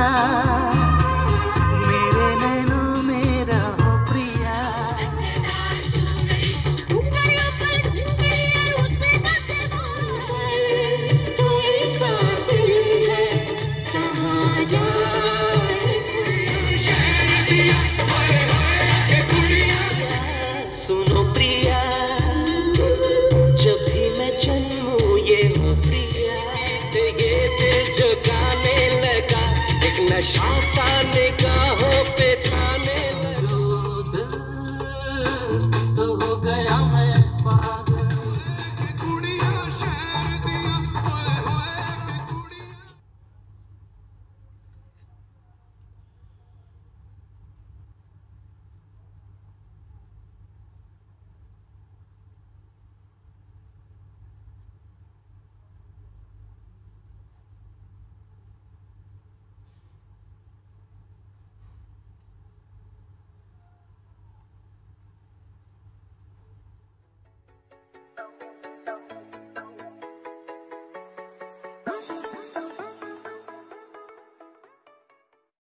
啊 नशा सा निगाहों पे छाने लगो। तो हो गया।